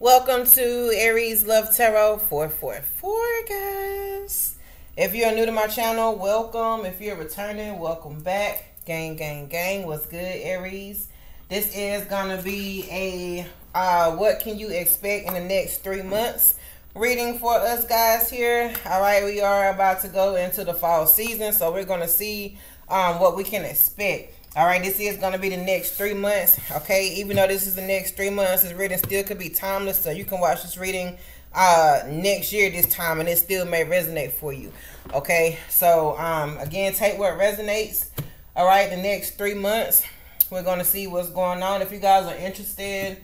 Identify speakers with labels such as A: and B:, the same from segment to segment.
A: Welcome to Aries Love Tarot 444, guys. If you're new to my channel, welcome. If you're returning, welcome back. Gang, gang, gang. What's good, Aries? This is going to be a uh, what can you expect in the next three months reading for us guys here. All right, we are about to go into the fall season, so we're going to see um, what we can expect. All right, this is going to be the next three months. Okay, even though this is the next three months, this reading still could be timeless. So you can watch this reading uh, next year this time and it still may resonate for you. Okay, so um, again, take what resonates. All right, the next three months, we're going to see what's going on. If you guys are interested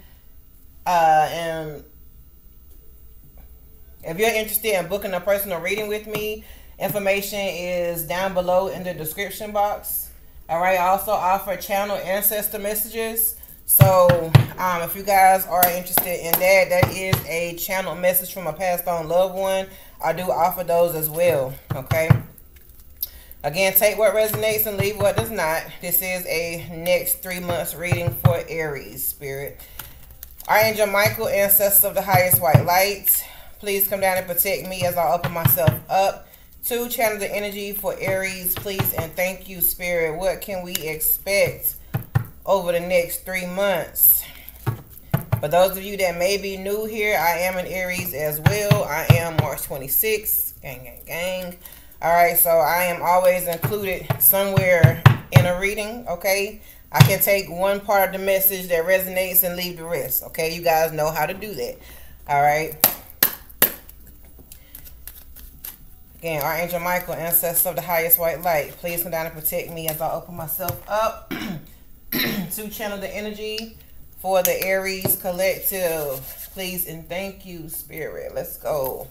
A: uh, and if you're interested in booking a personal reading with me, information is down below in the description box. All right, I also offer channel ancestor messages. So um, if you guys are interested in that, that is a channel message from a passed on loved one. I do offer those as well, okay? Again, take what resonates and leave what does not. This is a next three months reading for Aries, Spirit. Archangel Michael, ancestor of the highest white light, please come down and protect me as I open myself up to channel the energy for Aries, please, and thank you, Spirit. What can we expect over the next three months? For those of you that may be new here, I am an Aries as well. I am March 26th. Gang, gang, gang. All right, so I am always included somewhere in a reading, okay? I can take one part of the message that resonates and leave the rest, okay? You guys know how to do that, all right? Again, Archangel Michael, ancestor of the highest white light, please come down and protect me as I open myself up to channel the energy for the Aries collective. Please and thank you, Spirit. Let's go.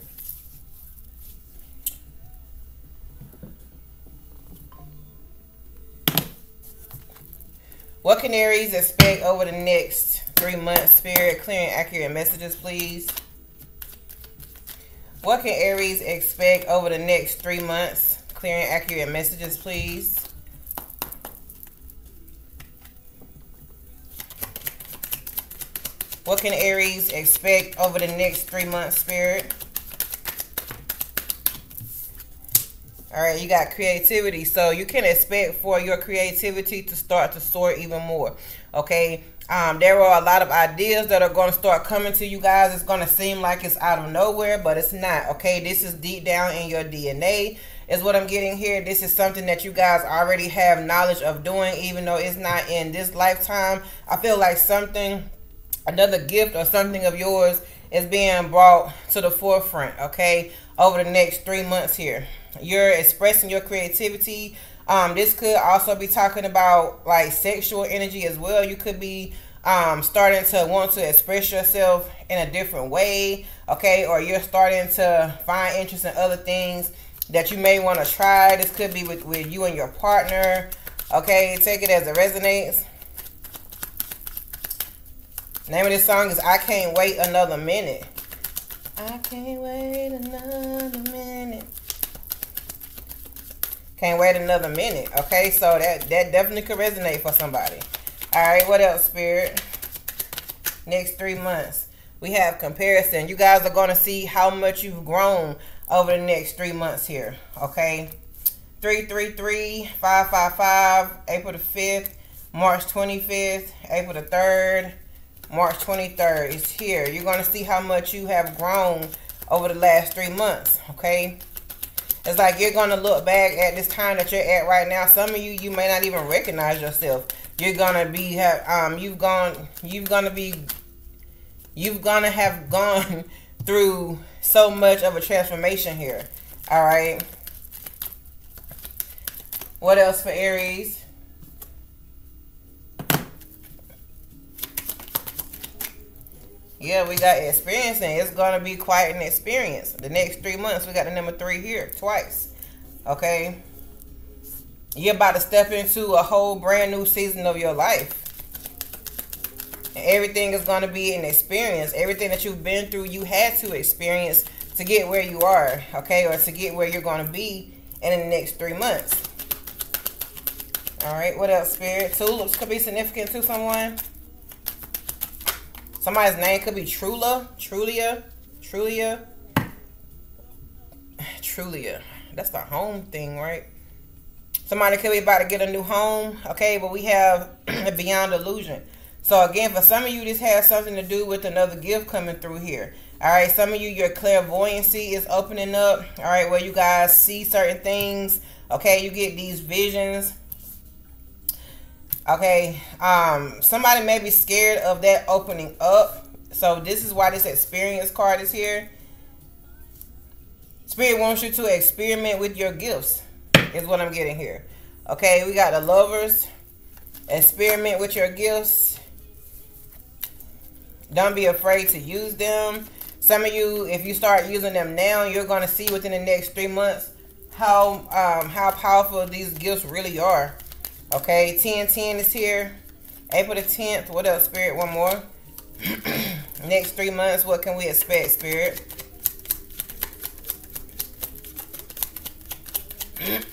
A: What can Aries expect over the next three months, Spirit? Clear and accurate messages, please. What can Aries expect over the next three months? Clear and accurate messages, please. What can Aries expect over the next three months, Spirit? All right, you got creativity. So you can expect for your creativity to start to soar even more. Okay. Um, there are a lot of ideas that are going to start coming to you guys. It's going to seem like it's out of nowhere, but it's not. Okay. This is deep down in your DNA is what I'm getting here. This is something that you guys already have knowledge of doing, even though it's not in this lifetime. I feel like something, another gift or something of yours is being brought to the forefront. Okay. Over the next three months here you're expressing your creativity. Um, this could also be talking about like sexual energy as well. You could be um, starting to want to express yourself in a different way, okay? Or you're starting to find interest in other things that you may want to try. This could be with, with you and your partner, okay? Take it as it resonates. Name of this song is I Can't Wait Another Minute. I can't wait another minute. Can't wait another minute. Okay, so that, that definitely could resonate for somebody. All right, what else, Spirit? Next three months. We have comparison. You guys are going to see how much you've grown over the next three months here. Okay. 333 555 April the 5th, March 25th, April the 3rd, March 23rd. It's here. You're going to see how much you have grown over the last three months. Okay. It's like you're gonna look back at this time that you're at right now. Some of you, you may not even recognize yourself. You're gonna be have um you've gone you've gonna be you've gonna have gone through so much of a transformation here. All right. What else for Aries? Yeah, we got experiencing. It's going to be quite an experience. The next three months, we got the number three here twice. Okay? You're about to step into a whole brand new season of your life. And everything is going to be an experience. Everything that you've been through, you had to experience to get where you are. Okay? Or to get where you're going to be in the next three months. All right. What else, Spirit? Tulips could be significant to someone. Somebody's name could be Trula, Trulia, Trulia, Trulia. That's the home thing, right? Somebody could be about to get a new home, okay? But we have beyond illusion. So again, for some of you, this has something to do with another gift coming through here. All right, some of you, your clairvoyancy is opening up. All right, where you guys see certain things. Okay, you get these visions. Okay, um, somebody may be scared of that opening up. So this is why this experience card is here. Spirit wants you to experiment with your gifts, is what I'm getting here. Okay, we got the lovers. Experiment with your gifts. Don't be afraid to use them. Some of you, if you start using them now, you're going to see within the next three months how um, how powerful these gifts really are. Okay, 1010 is here. April the 10th. What else, Spirit? One more. next three months, what can we expect, Spirit?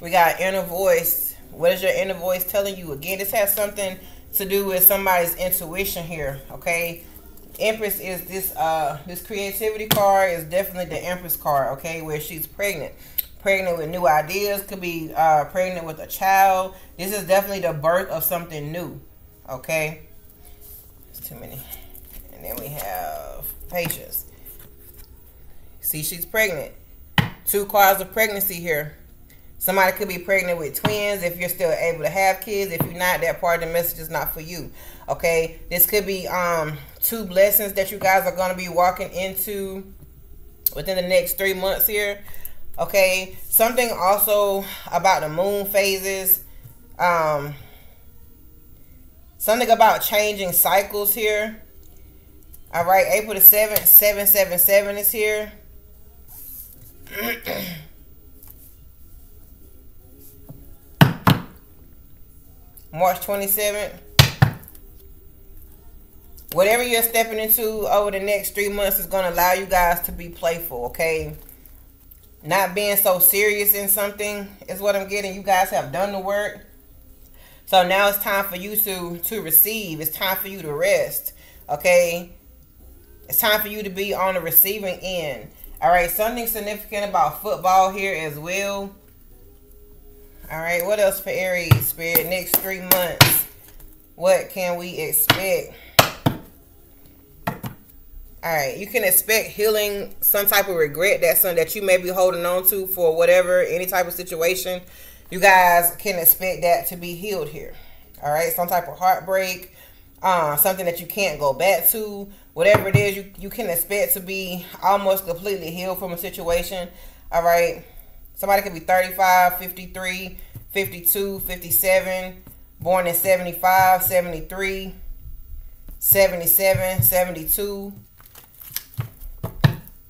A: we got inner voice. What is your inner voice telling you? Again, this has something to do with somebody's intuition here, okay? Empress is this uh this creativity card is definitely the Empress card, okay, where she's pregnant. Pregnant with new ideas, could be uh pregnant with a child. This is definitely the birth of something new. Okay. It's too many. And then we have patience. See, she's pregnant. Two cards of pregnancy here. Somebody could be pregnant with twins if you're still able to have kids. If you're not, that part of the message is not for you. Okay, this could be um, two blessings that you guys are going to be walking into within the next three months here. Okay, something also about the moon phases. Um, something about changing cycles here. All right, April the 7th, 777 is here. March 27th. Whatever you're stepping into over the next three months is going to allow you guys to be playful, okay? Not being so serious in something is what I'm getting. You guys have done the work. So now it's time for you to, to receive. It's time for you to rest, okay? It's time for you to be on the receiving end. All right, something significant about football here as well. All right, what else for Aries, Spirit? Next three months, what can we expect? All right, you can expect healing, some type of regret. That's something that you may be holding on to for whatever, any type of situation. You guys can expect that to be healed here. All right, some type of heartbreak, uh, something that you can't go back to. Whatever it is, you, you can expect to be almost completely healed from a situation. All right. Somebody could be 35, 53, 52, 57, born in 75, 73, 77, 72.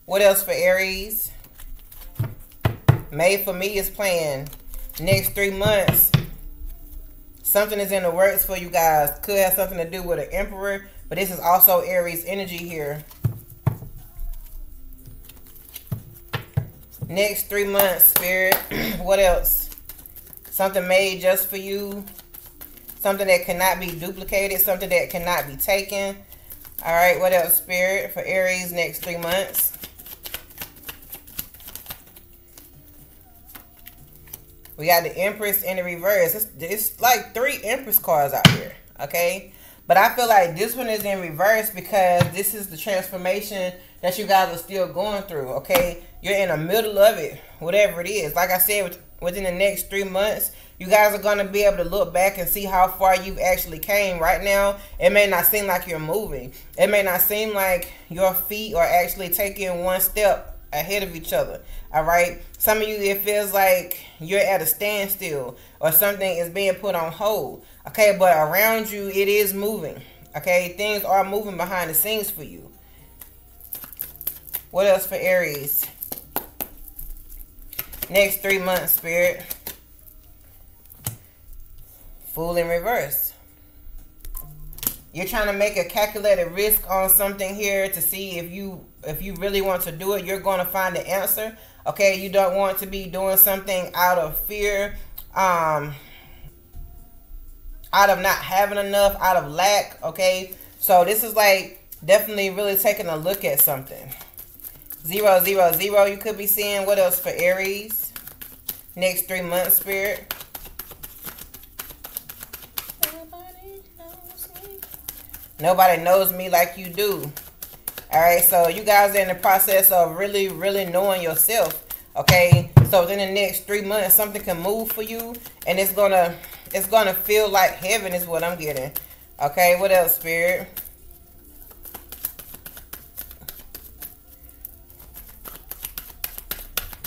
A: What else for Aries? May for me is playing next three months. Something is in the works for you guys. Could have something to do with an emperor, but this is also Aries energy here. Next three months, Spirit. what else? Something made just for you. Something that cannot be duplicated. Something that cannot be taken. All right, what else, Spirit, for Aries next three months? We got the Empress in the reverse. It's, it's like three Empress cards out here, okay? But I feel like this one is in reverse because this is the transformation that you guys are still going through, okay? You're in the middle of it, whatever it is. Like I said, within the next three months, you guys are going to be able to look back and see how far you've actually came. Right now, it may not seem like you're moving. It may not seem like your feet are actually taking one step ahead of each other. All right. Some of you, it feels like you're at a standstill or something is being put on hold. Okay. But around you, it is moving. Okay. Things are moving behind the scenes for you. What else for Aries? Next three months, Spirit. Fool in reverse. You're trying to make a calculated risk on something here to see if you if you really want to do it. You're going to find the answer. Okay, you don't want to be doing something out of fear, um, out of not having enough, out of lack, okay? So this is like definitely really taking a look at something. Zero, zero, zero, you could be seeing. What else for Aries? Next three months, Spirit. Nobody knows me like you do. All right, so you guys are in the process of really, really knowing yourself. Okay, so within the next three months, something can move for you, and it's gonna, it's gonna feel like heaven is what I'm getting. Okay, what else, Spirit?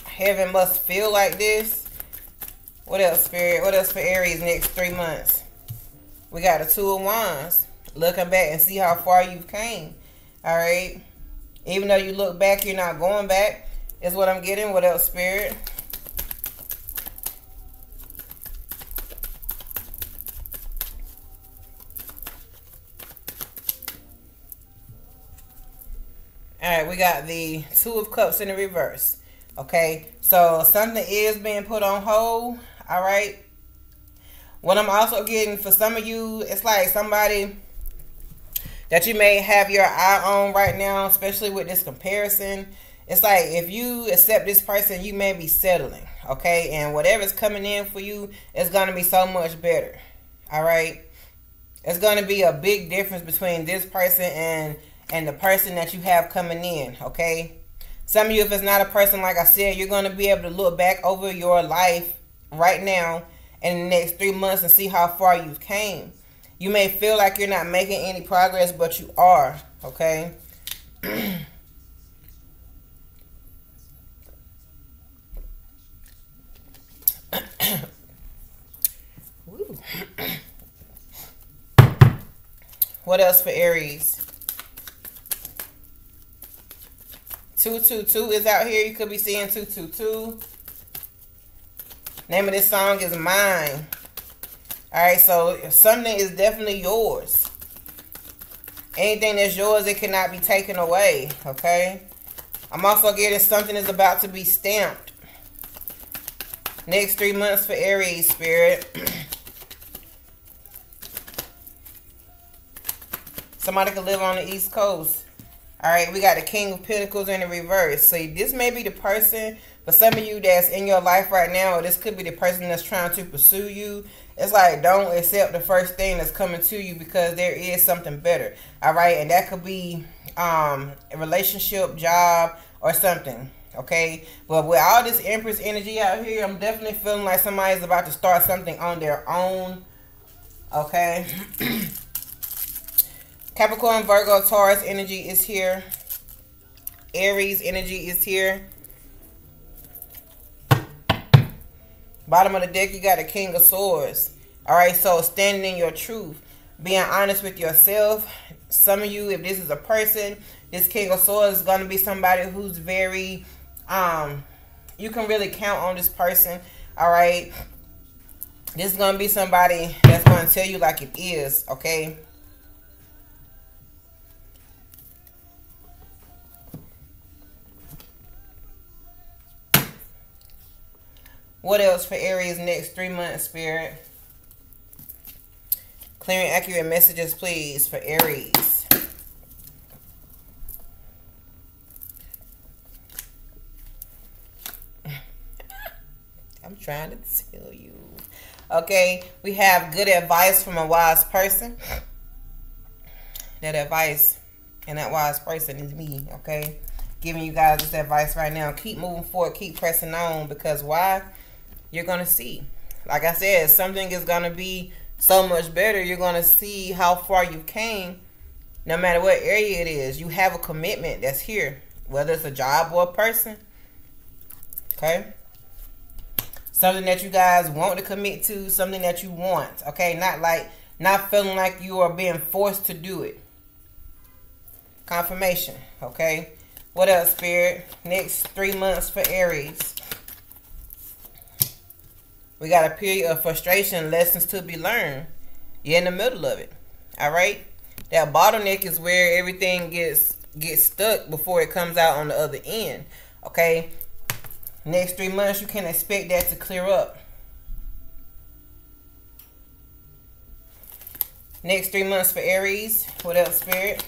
A: Heaven must feel like this. What else, Spirit? What else for Aries next three months? We got a Two of Wands looking back and see how far you've came. All right. Even though you look back, you're not going back. Is what I'm getting. What else, Spirit? All right, we got the Two of Cups in the reverse. Okay, so something is being put on hold. All right. What I'm also getting for some of you, it's like somebody that you may have your eye on right now, especially with this comparison. It's like if you accept this person, you may be settling, okay? And whatever's coming in for you is going to be so much better, all right? It's going to be a big difference between this person and and the person that you have coming in, okay? Some of you, if it's not a person, like I said, you're going to be able to look back over your life right now in the next three months and see how far you've came. You may feel like you're not making any progress, but you are, okay? what else for Aries? 222 is out here. You could be seeing 222. Name of this song is Mine. All right, so something is definitely yours. Anything that's yours, it cannot be taken away, okay? I'm also getting something is about to be stamped. Next three months for Aries, Spirit. Somebody could live on the East Coast. All right, we got the King of Pentacles in the reverse. So this may be the person, for some of you that's in your life right now, or this could be the person that's trying to pursue you it's like don't accept the first thing that's coming to you because there is something better. All right, and that could be um, a relationship, job, or something. Okay, but with all this Empress energy out here, I'm definitely feeling like somebody's about to start something on their own. Okay. Capricorn, Virgo, Taurus energy is here. Aries energy is here. Bottom of the deck, you got a King of Swords. All right, so standing in your truth, being honest with yourself. Some of you, if this is a person, this King of Swords is going to be somebody who's very, um, you can really count on this person. All right. This is going to be somebody that's going to tell you like it is, okay? What else for Aries next three months, Spirit? Clear and accurate messages, please, for Aries. I'm trying to tell you. Okay, we have good advice from a wise person. That advice and that wise person is me, okay? Giving you guys this advice right now. Keep moving forward, keep pressing on because why? You're going to see. Like I said, something is going to be so much better. You're going to see how far you came no matter what area it is. You have a commitment that's here, whether it's a job or a person. Okay? Something that you guys want to commit to, something that you want. Okay? Not like, not feeling like you are being forced to do it. Confirmation. Okay? What else, Spirit? Next three months for Aries. We got a period of frustration, lessons to be learned. You're in the middle of it. All right? That bottleneck is where everything gets gets stuck before it comes out on the other end. Okay? Next three months, you can expect that to clear up. Next three months for Aries. What else, Spirit?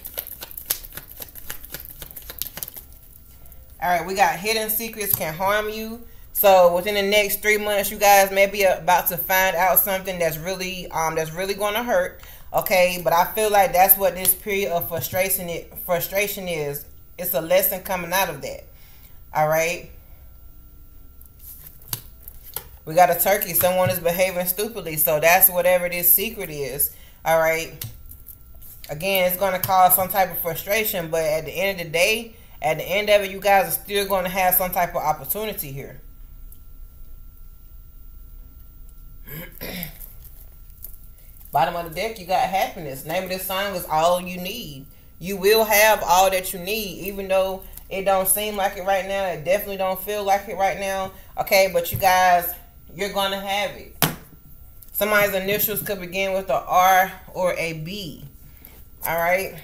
A: All right, we got hidden secrets can harm you. So within the next three months, you guys may be about to find out something that's really um that's really going to hurt. Okay, but I feel like that's what this period of frustration it frustration is. It's a lesson coming out of that. All right. We got a turkey. Someone is behaving stupidly. So that's whatever this secret is. All right. Again, it's going to cause some type of frustration. But at the end of the day, at the end of it, you guys are still going to have some type of opportunity here. Bottom of the deck, you got happiness. Name of this song is All You Need. You will have all that you need, even though it don't seem like it right now. It definitely don't feel like it right now. Okay, but you guys, you're to have it. Somebody's initials could begin with a R or a B. All right.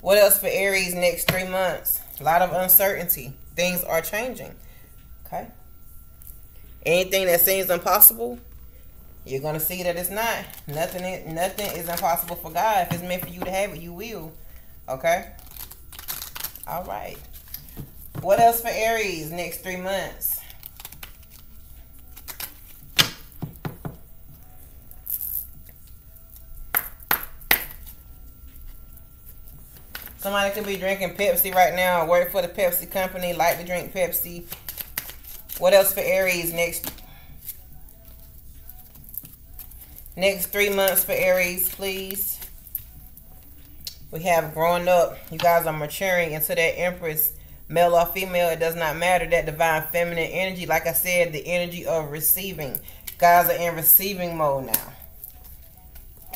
A: What else for Aries next three months? A lot of uncertainty. Things are changing. Okay. Anything that seems impossible, you're gonna see that it's not. Nothing, nothing is impossible for God. If it's meant for you to have it, you will. Okay. All right. What else for Aries next three months? Somebody could be drinking Pepsi right now, work for the Pepsi company, like to drink Pepsi. What else for Aries next? Next three months for Aries, please. We have growing up. You guys are maturing into that Empress, male or female. It does not matter. That divine feminine energy, like I said, the energy of receiving. Guys are in receiving mode now.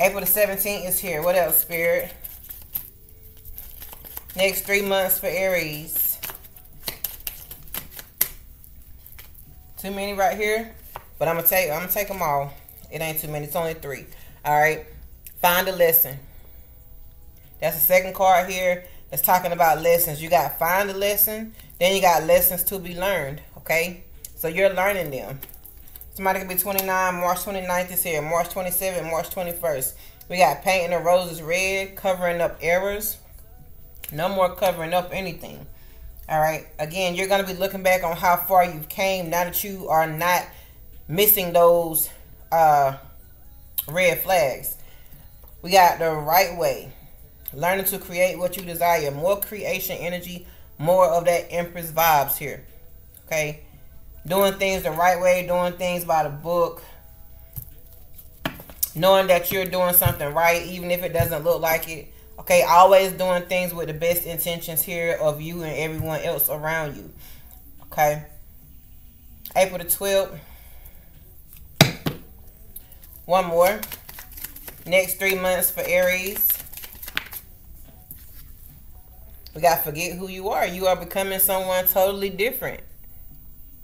A: April the 17th is here. What else, Spirit? Next three months for Aries. Too many right here, but I'm gonna take I'm gonna take them all. It ain't too many. It's only three. All right. Find a lesson. That's the second card here. It's talking about lessons. You got find a lesson. Then you got lessons to be learned. Okay. So you're learning them. Somebody could be 29. March 29th is here. March 27th. March 21st. We got painting the roses red, covering up errors. No more covering up anything. All right. Again, you're going to be looking back on how far you've came now that you are not missing those uh, red flags. We got the right way. Learning to create what you desire. More creation energy. More of that Empress vibes here. Okay. Doing things the right way. Doing things by the book. Knowing that you're doing something right. Even if it doesn't look like it. Okay, always doing things with the best intentions here of you and everyone else around you. Okay. April the 12th. One more. Next three months for Aries. We got to forget who you are. You are becoming someone totally different.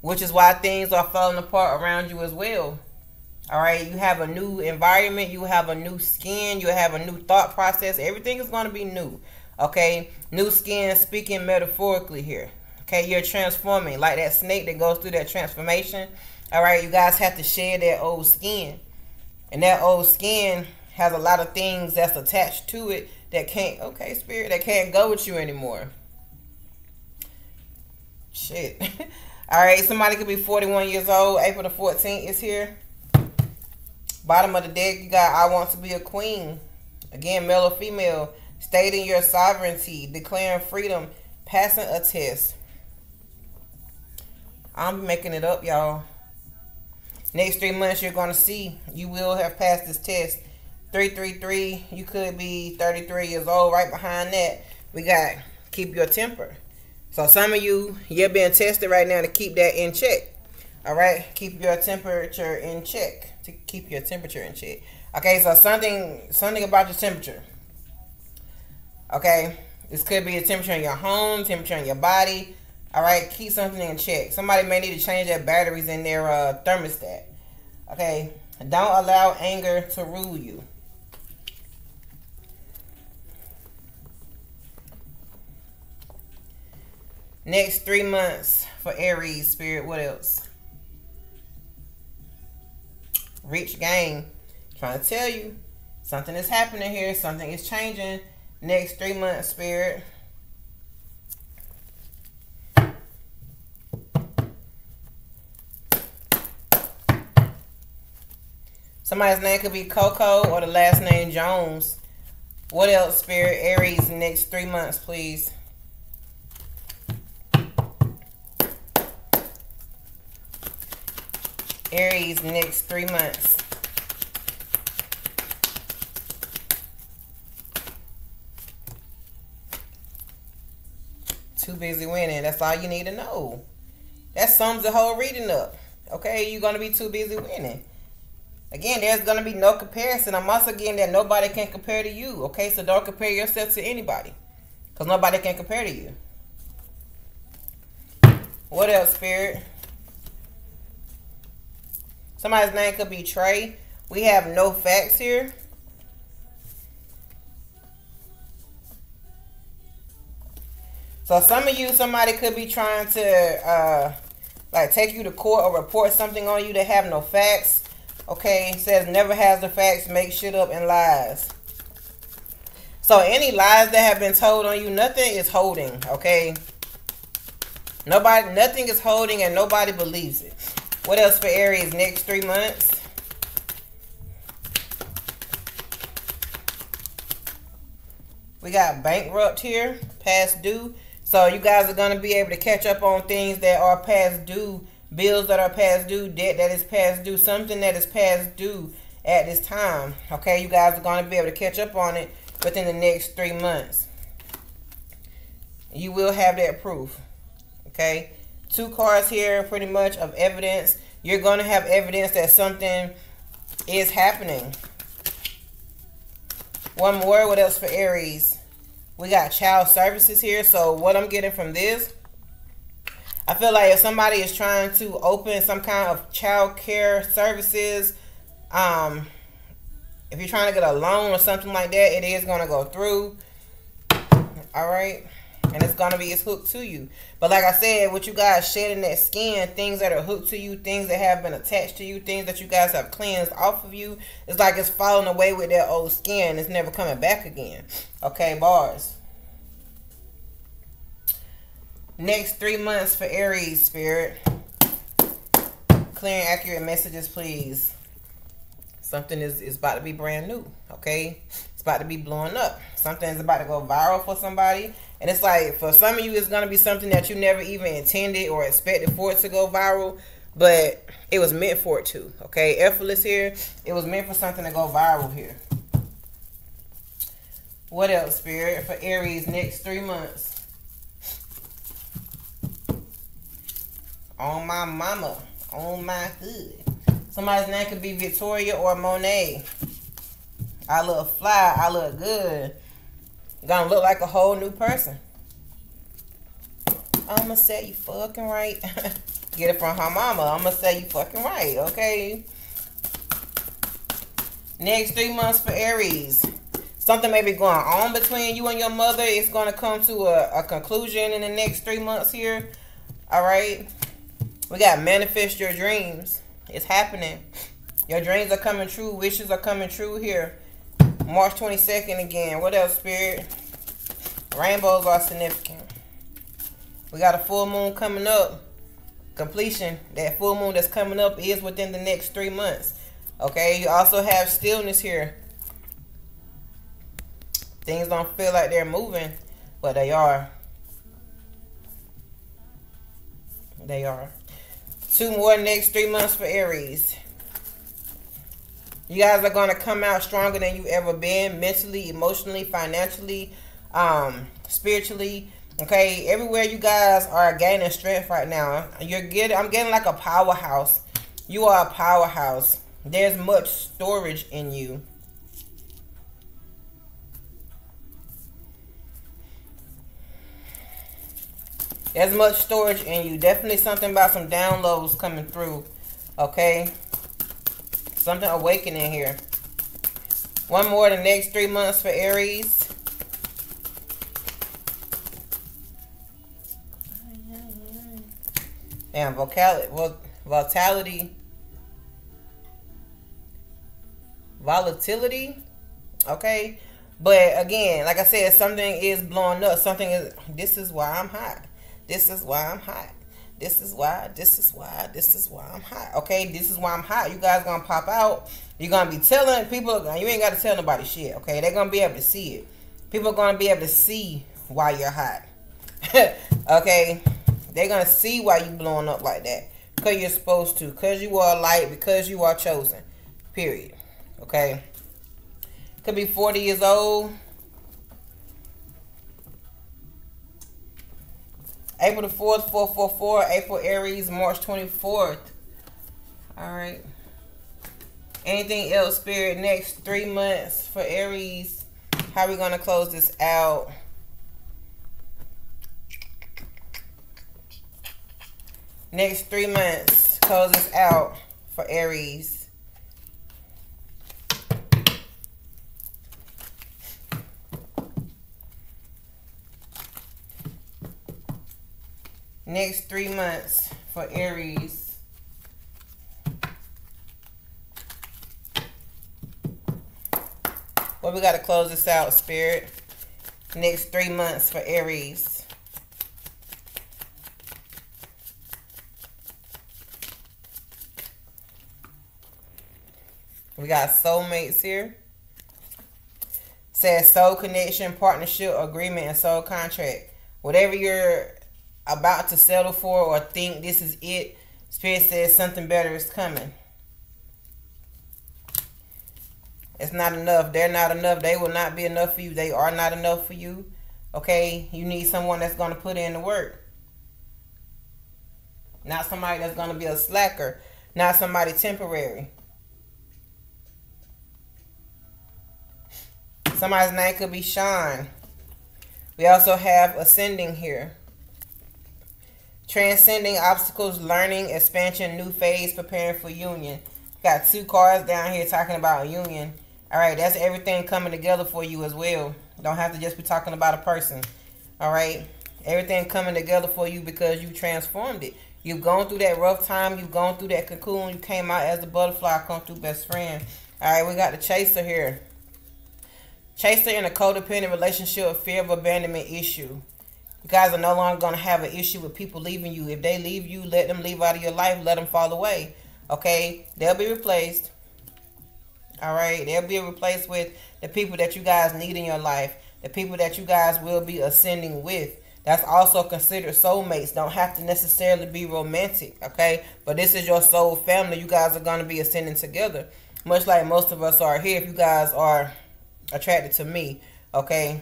A: Which is why things are falling apart around you as well. All right, you have a new environment, you have a new skin, you have a new thought process. Everything is going to be new. Okay, new skin speaking metaphorically here. Okay, you're transforming like that snake that goes through that transformation. All right, you guys have to shed that old skin, and that old skin has a lot of things that's attached to it that can't. Okay, spirit that can't go with you anymore. Shit. All right, somebody could be 41 years old. April the 14th is here. Bottom of the deck, you got I want to be a queen. Again, male or female. Stating your sovereignty. Declaring freedom. Passing a test. I'm making it up, y'all. Next three months, you're going to see. You will have passed this test. 333, you could be 33 years old. Right behind that, we got keep your temper. So some of you, you're being tested right now to keep that in check. All right, keep your temperature in check to keep your temperature in check. Okay, so something something about your temperature. Okay, this could be a temperature in your home, temperature in your body. All right, keep something in check. Somebody may need to change their batteries in their uh, thermostat. Okay, don't allow anger to rule you. Next three months for Aries spirit. What else? Rich gang. trying to tell you something is happening here. Something is changing. Next three months, spirit. Somebody's name could be Coco or the last name Jones. What else, Spirit? Aries, next three months, please. Aries, next three months. Too busy winning. That's all you need to know. That sums the whole reading up. Okay, you're going to be too busy winning. Again, there's going to be no comparison. I'm also getting that nobody can compare to you. Okay, so don't compare yourself to anybody. Because nobody can compare to you. What else, Spirit? Somebody's name could be Trey. We have no facts here. So some of you, somebody could be trying to uh, like take you to court or report something on you that have no facts. Okay, says never has the facts, make shit up and lies. So any lies that have been told on you, nothing is holding, okay? Nobody, nothing is holding and nobody believes it. What else for Aries next three months? We got bankrupt here, past due. So you guys are going to be able to catch up on things that are past due bills that are past due, debt that is past due, something that is past due at this time. Okay, you guys are going to be able to catch up on it within the next three months. You will have that proof. Okay, two cards here pretty much of evidence. You're going to have evidence that something is happening. One more. What else for Aries? We got child services here. So what I'm getting from this I feel like if somebody is trying to open some kind of child care services, um, if you're trying to get a loan or something like that, it is going to go through. All right. And it's to be it's hooked to you. But like I said, with you guys shedding that skin, things that are hooked to you, things that have been attached to you, things that you guys have cleansed off of you, it's like it's falling away with that old skin. It's never coming back again. Okay, bars. Next three months for Aries, Spirit. Clear and accurate messages, please. Something is, is about to be brand new, okay? It's about to be blowing up. Something is about to go viral for somebody. And it's like, for some of you, it's going to be something that you never even intended or expected for it to go viral. But it was meant for it to, okay? Effortless here. It was meant for something to go viral here. What else, Spirit? For Aries, next three months. On my mama. On my hood. Somebody's name could be Victoria or Monet. I look fly. I look good. Gonna look like a whole new person. I'ma say you fucking right. Get it from her mama. I'ma say you fucking right, okay? Next three months for Aries. Something may be going on between you and your mother. It's going to come to a, a conclusion in the next three months here. All right. We got manifest your dreams. It's happening. Your dreams are coming true. Wishes are coming true here. March 22nd again. What else, Spirit? Rainbows are significant. We got a full moon coming up. Completion. That full moon that's coming up is within the next three months. Okay, you also have stillness here. Things don't feel like they're moving, but they are. They are. Two more next three months for Aries. You guys are going to come out stronger than you ever been mentally, emotionally, financially, um, spiritually. Okay, everywhere you guys are gaining strength right now. You're getting I'm getting like a powerhouse. You are a powerhouse. There's much storage in you. There's much storage in you. Definitely something about some downloads coming through. Okay? Something awakening here. One more the next three months for Aries. And vocality, well, vitality. volatility. Okay. But again, like I said, something is blowing up. Something is. This is why I'm hot. This is why I'm hot. This is why. This is why. This is why I'm hot. Okay. This is why I'm hot. You guys gonna pop out. You're gonna be telling people. You ain't gotta tell nobody shit. Okay. They're gonna be able to see it. People are gonna be able to see why you're hot. okay. They're gonna see why you blowing up like that. Because you're supposed to. Because you are light. Because you are chosen. Period. Okay. Could be 40 years old. April the 4th, 444. April Aries, March 24th. All right. Anything else, Spirit? Next three months for Aries. How are we going to close this out? Next three months, close this out for Aries. Next three months for Aries. Well, we got to close this out, Spirit. Next three months for Aries. We got soulmates here. Says soul connection, partnership, agreement, and soul contract. Whatever you're about to settle for or think this is it, Spirit says something better is coming. It's not enough. They're not enough. They will not be enough for you. They are not enough for you. Okay? You need someone that's going to put in the work. Not somebody that's going to be a slacker. Not somebody temporary. Somebody's name could be Sean. We also have ascending here. Transcending obstacles, learning, expansion, new phase, preparing for union. Got two cards down here talking about union. All right, that's everything coming together for you as well. Don't have to just be talking about a person. All right, everything coming together for you because you transformed it. You've gone through that rough time. You've gone through that cocoon. You came out as a butterfly, come through best friend. All right, we got the chaser here. Chaser in a codependent relationship, fear of abandonment issue. You guys are no longer going to have an issue with people leaving you. If they leave you, let them leave out of your life. Let them fall away. Okay? They'll be replaced. All right? They'll be replaced with the people that you guys need in your life. The people that you guys will be ascending with. That's also considered soulmates. Don't have to necessarily be romantic. Okay? But this is your soul family. You guys are going to be ascending together. Much like most of us are here. If you guys are attracted to me. Okay?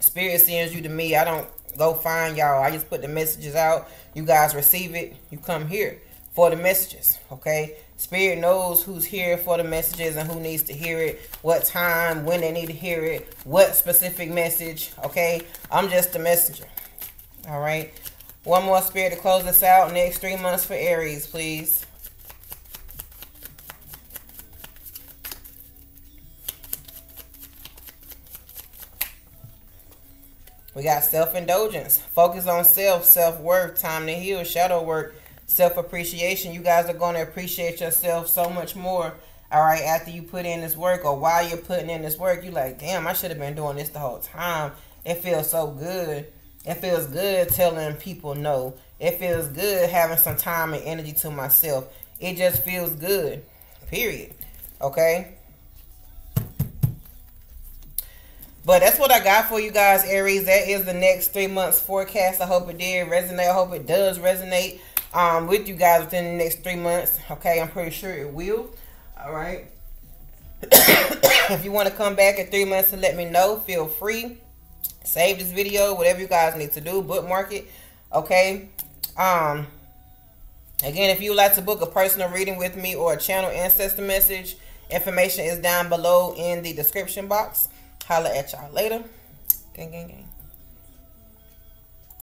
A: Spirit sends you to me. I don't go find y'all. I just put the messages out. You guys receive it. You come here for the messages. Okay. Spirit knows who's here for the messages and who needs to hear it, what time, when they need to hear it, what specific message. Okay. I'm just the messenger. All right. One more spirit to close this out. Next three months for Aries, please. We got self-indulgence. Focus on self, self-worth, time to heal, shadow work, self-appreciation. You guys are going to appreciate yourself so much more, all right, after you put in this work or while you're putting in this work. You're like, damn, I should have been doing this the whole time. It feels so good. It feels good telling people no. It feels good having some time and energy to myself. It just feels good, period. Okay? But that's what I got for you guys, Aries. That is the next three months forecast. I hope it did resonate. I hope it does resonate um, with you guys within the next three months. Okay, I'm pretty sure it will. All right. if you want to come back in three months and let me know, feel free. Save this video, whatever you guys need to do. Bookmark it. Okay. Um. Again, if you would like to book a personal reading with me or a channel ancestor message, information is down below in the description box. Holla at y'all later. Gang, gang, gang.